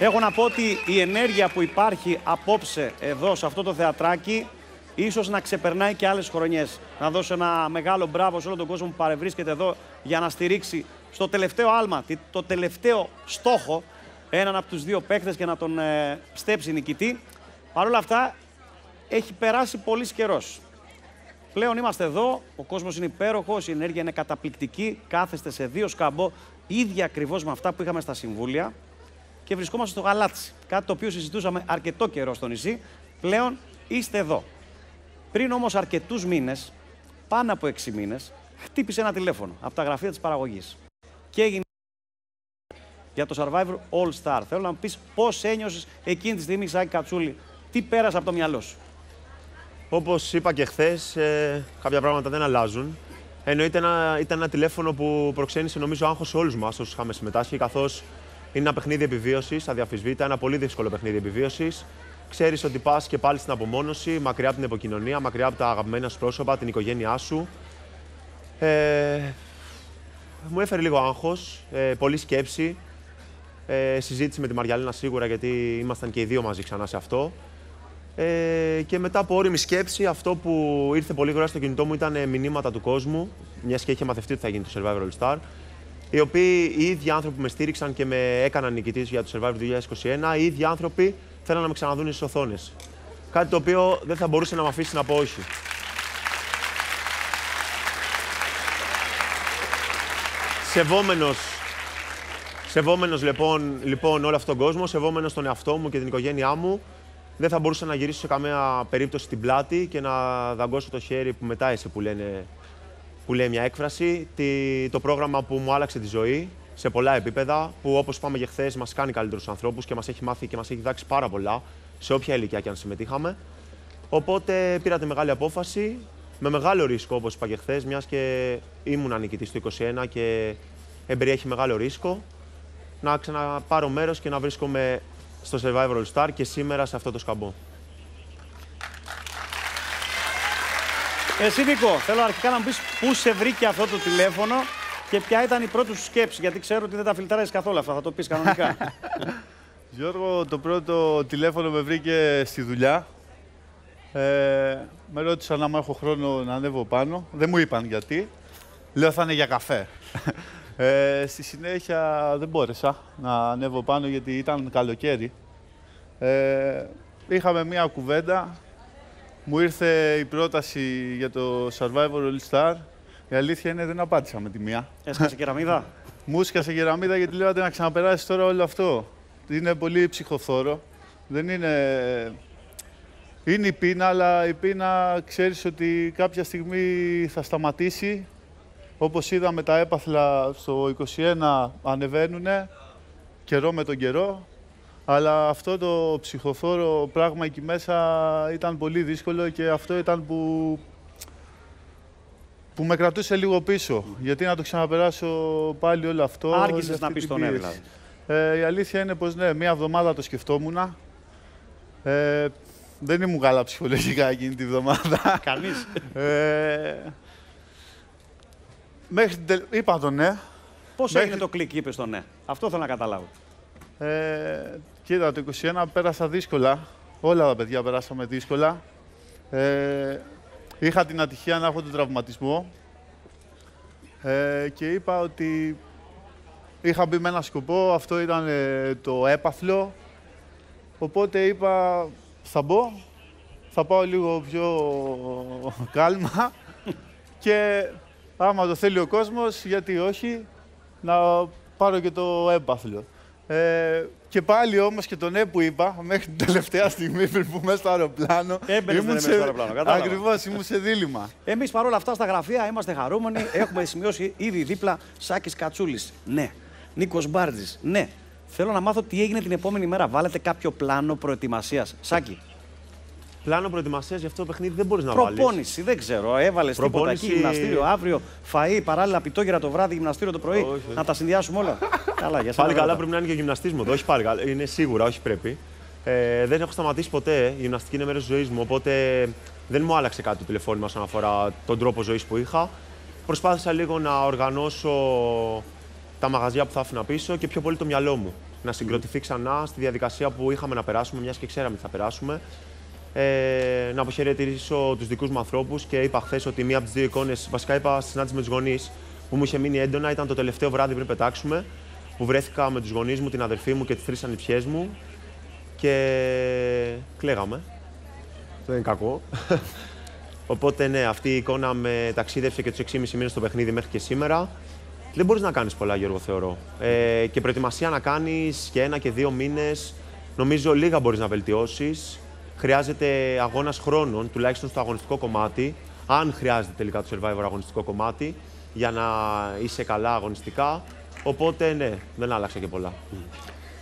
Έχω να πω ότι η ενέργεια που υπάρχει απόψε εδώ σε αυτό το θεατράκι ίσως να ξεπερνάει και άλλες χρονιές. Να δώσω ένα μεγάλο μπράβο σε όλο τον κόσμο που παρευρίσκεται εδώ για να στηρίξει στο τελευταίο άλμα, το τελευταίο στόχο, έναν από τους δύο παίκτες και να τον ε, στέψει νικητή. Παρ' όλα αυτά, έχει περάσει πολύς καιρός. Πλέον είμαστε εδώ, ο κόσμος είναι υπέροχος, η ενέργεια είναι καταπληκτική, κάθεστε σε δύο σκαμπό, ίδια ακριβώς με αυτά που είχαμε στα συμβούλια και βρισκόμαστε στο Γαλάτσι. Κάτι το οποίο συζητούσαμε αρκετό καιρό στο νησί. Πλέον είστε εδώ. Πριν όμως αρκετούς μήνες, πάνω από 6 μήνες, χτύπησε ένα τηλέφωνο από τα γραφεία της παραγωγής. Και έγινε για το Survivor All Star. Θέλω να μου πεις πώς ένιωσες εκείνη τη στιγμή, Σάκη Κατσούλη, τι πέρασε από το μυαλό σου; Όπως είπα και χθες, ε, κάποια πράγματα δεν αλλάζουν. Εννοείται ένα, ήταν ένα τηλέφωνο που προξένησε νομίζω άγχος σε όλους μας όσους είχαμε συμμετάσχει, καθώς είναι ένα παιχνίδι επιβίωσης, αδιαφυσβήτητα, ένα πολύ δύσκολο παιχνίδι επιβίωσης. Ξέρεις ότι πας και πάλι στην απομόνωση, μακριά από την επικοινωνία, μακριά από τα αγαπημένα σου πρόσωπα, την οικογένειά σου. Ε, μου έφερε λίγο άγχος, ε, πολλή σκέψη. Ε, συζήτηση με τη Μαριαλίνα σίγουρα, γιατί ήμασταν και οι δύο μαζί ξανά σε αυτό. Ε, και μετά από όρημη σκέψη, αυτό που ήρθε πολύ γρήγορα στο κινητό μου ήταν μηνύματα του κόσμου, μιας και είχε μαθευτεί ότι θα γίνει το Survivor All Star. Οι οποίοι οι ίδιοι άνθρωποι που με στήριξαν και με έκαναν νικητής για το Survivor 2021, οι ίδιοι άνθρωποι θέλαν να με ξαναδούν στις οθόνες. Κάτι το οποίο δεν θα μπορούσε να με αφήσει να πω όχι. Σεβόμενος, σεβόμενος λοιπόν, λοιπόν όλο αυτόν τον κόσμο, σεβόμενος τον εαυτό μου και την οικογένειά μου, δεν θα μπορούσα να γυρίσω σε καμία περίπτωση την πλάτη και να δαγκώσω το χέρι που μετά εσύ που, λένε, που λέει μια έκφραση. το πρόγραμμα που μου άλλαξε τη ζωή σε πολλά επίπεδα, που όπως είπαμε και χθες, μας κάνει καλύτερους ανθρώπους και μας έχει μάθει και μας έχει δάξει πάρα πολλά σε όποια ηλικία και αν συμμετείχαμε. Οπότε πήρα τη μεγάλη απόφαση, με μεγάλο ρίσκο όπως είπα και χθες, μιας και ήμουν νικητής του 21 και εμπεριέχει μεγάλο ρίσκο, να ξαναπάρω μέρος και να βρίσκομαι στο Survivor All Star και σήμερα σε αυτό το σκαμπό. Εσύ Νίκο, θέλω αρχικά να μου πεις πού σε βρήκε αυτό το τηλέφωνο και ποια ήταν η πρώτη σου σκέψη, γιατί ξέρω ότι δεν τα φιλτράρεις καθόλου αυτά, θα το πεις κανονικά. Γιώργο, το πρώτο τηλέφωνο με βρήκε στη δουλειά. Ε, με ρώτησαν αν έχω χρόνο να ανέβω πάνω. Δεν μου είπαν γιατί. Λέω θα είναι για καφέ. Ε, στη συνέχεια δεν μπόρεσα να ανέβω πάνω γιατί ήταν καλοκαίρι. Ε, είχαμε μία κουβέντα. Μου ήρθε η πρόταση για το Survivor All Star. Η αλήθεια είναι δεν απάντησα με τη μία. Έσκασε κεραμίδα. Μου έσκασε κεραμίδα γιατί λέω να ξαναπεράσει τώρα όλο αυτό. Είναι πολύ ψυχοθόρο. Δεν είναι... Είναι η πείνα, αλλά η πείνα ξέρεις ότι κάποια στιγμή θα σταματήσει όπως είδαμε τα έπαθλα στο 21 ανεβαίνουν καιρό με τον καιρό, αλλά αυτό το ψυχοφόρο πράγμα εκεί μέσα ήταν πολύ δύσκολο και αυτό ήταν που, που με κρατούσε λίγο πίσω. Γιατί να το ξαναπεράσω πάλι όλο αυτό. Άργησες να πεις τον ναι, δηλαδή. Ε, η αλήθεια είναι πως ναι, μία εβδομάδα το σκεφτόμουν. Ε, δεν ήμουν καλά ψυχολογικά εκείνη τη εβδομάδα. Κανείς. Ε, Μέχρι την Είπα το ναι. Πώς Μέχρι... έγινε το κλικ, είπες το ναι. Αυτό θέλω να καταλάβω. Ε, κοίτα, το 21 πέρασα δύσκολα. Όλα τα παιδιά περάσαμε δύσκολα. Ε, είχα την ατυχία να έχω τον τραυματισμό ε, και είπα ότι είχα μπει με ένα σκοπό, αυτό ήταν ε, το έπαθλο. Οπότε είπα, θα μπω, θα πάω λίγο πιο κάλμα και άμα το θέλει ο κόσμος, γιατί όχι, να πάρω και το έμπαθλο. Ε, και πάλι όμως και το ναι που είπα, μέχρι την τελευταία στιγμή πριν που μέσα στο αεροπλάνο. Έμπαινε μέσα στο αεροπλάνο, κατάλαβα. Ακριβώς, ήμουν σε δίλημα. Εμείς παρόλα αυτά στα γραφεία είμαστε χαρούμενοι, έχουμε σημειώσει ήδη δίπλα Σάκης Κατσούλης. Ναι. Νίκος Μπάρτζης. Ναι. Θέλω να μάθω τι έγινε την επόμενη μέρα. Βάλετε κάποιο πλάνο προετοιμασίας. Σάκη, πλάνο προετοιμασίας για αυτό το παιχνίδι δεν μπορείς να βάλεις. Προπόνηση, δεν ξέρω. Έβαλες τίποτα εκεί, γυμναστήριο αύριο, φαΐ, παράλληλα πιτόγερα το βράδυ, γυμναστήριο το πρωί. Όχι. Να τα συνδυάσουμε όλα. καλά, για Πάλι καλά πρέπει να είναι και γυμναστής μου. Όχι πάλι καλά. Είναι σίγουρα, όχι πρέπει. Ε, δεν έχω σταματήσει ποτέ. Η γυμναστική είναι μέρος της ζωής μου. Οπότε δεν μου άλλαξε κάτι το τηλεφώνημα όσον αφορά τον τρόπο ζωής που είχα. Προσπάθησα λίγο να οργανώσω τα μαγαζιά που θα άφηνα πίσω και πιο πολύ το μυαλό μου. να συγκροτηθεί ξανά στη διαδικασία που είχαμε να περάσουμε, μιας και ξέραμε τι θα περάσουμε. Ε, να αποχαιρετήσω τους δικούς μου ανθρώπους και είπα χθες ότι μία από τις δύο εικόνες, βασικά είπα στη συνάντηση με τους γονείς, που μου είχε μείνει έντονα ήταν το τελευταίο βράδυ πριν πετάξουμε, που βρέθηκα με τους γονείς μου, την αδερφή μου και τις τρεις ανιψιές μου και κλαίγαμε. Δεν είναι κακό. Οπότε ναι, αυτή η εικόνα με ταξίδευσε και τους 6,5 μήνες στο παιχνίδι μέχρι και σήμερα. Δεν μπορείς να κάνεις πολλά, Γιώργο, θεωρώ. Ε, και προετοιμασία να κάνεις και ένα και δύο μήνες. Νομίζω λίγα μπορείς να βελτιώσεις. Χρειάζεται αγώνας χρόνων, τουλάχιστον στο αγωνιστικό κομμάτι. Αν χρειάζεται τελικά το survivor αγωνιστικό κομμάτι, για να είσαι καλά αγωνιστικά. Οπότε ναι, δεν άλλαξε και πολλά.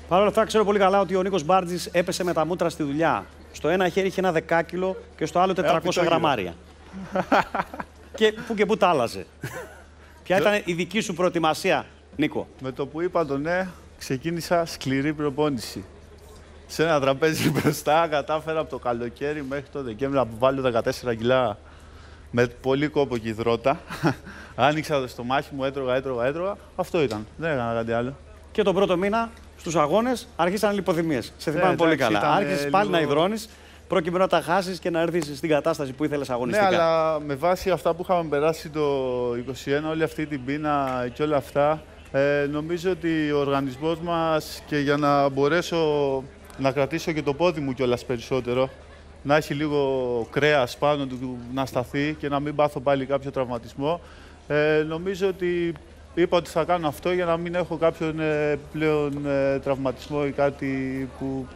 Παρ' όλα αυτά, ξέρω πολύ καλά ότι ο Νίκος Μπάρτζης έπεσε με τα μούτρα στη δουλειά. Στο ένα χέρι είχε ένα δεκάκιλο και στο άλλο 400 απειτόγυρο. γραμμάρια. και πού και πού τα άλλαζε. Ποια ήταν η δική σου προετοιμασία, Νίκο; Με το που είπα το ναι, ξεκίνησα σκληρή προπόνηση. Σε ένα τραπέζι μπροστά, κατάφερα από το καλοκαίρι μέχρι το Δεκέμβρη να βάλω 14 κιλά με πολύ κόπο και υδρότα. Άνοιξα το στομάχι μου, έτρωγα, έτρωγα, έτρωγα. Αυτό ήταν. Δεν έκανα κάτι άλλο. Και τον πρώτο μήνα στους αγώνες άρχισαν λιποθυμίες. Σε θυμάμαι Ναι, πολύ εντάξει, καλά. ήταν, Άρχισες ε, πάλι λίγο- να υδρώνεις προκειμένου να τα χάσεις και να έρθεις στην κατάσταση που ήθελες Ναι, αγωνιστικά. αλλά με βάση αυτά που είχαμε περάσει το 21, όλη αυτή την πείνα και όλα αυτά, ε, νομίζω ότι ο οργανισμός μας και για να μπορέσω να κρατήσω και το πόδι μου κιόλας περισσότερο, να έχει λίγο κρέας πάνω του να σταθεί και να μην πάθω πάλι κάποιο τραυματισμό, ε, νομίζω ότι είπα ότι θα κάνω αυτό για να μην έχω κάποιον ε, πλέον ε, τραυματισμό ή κάτι που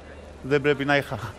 δεν πρέπει να είχα.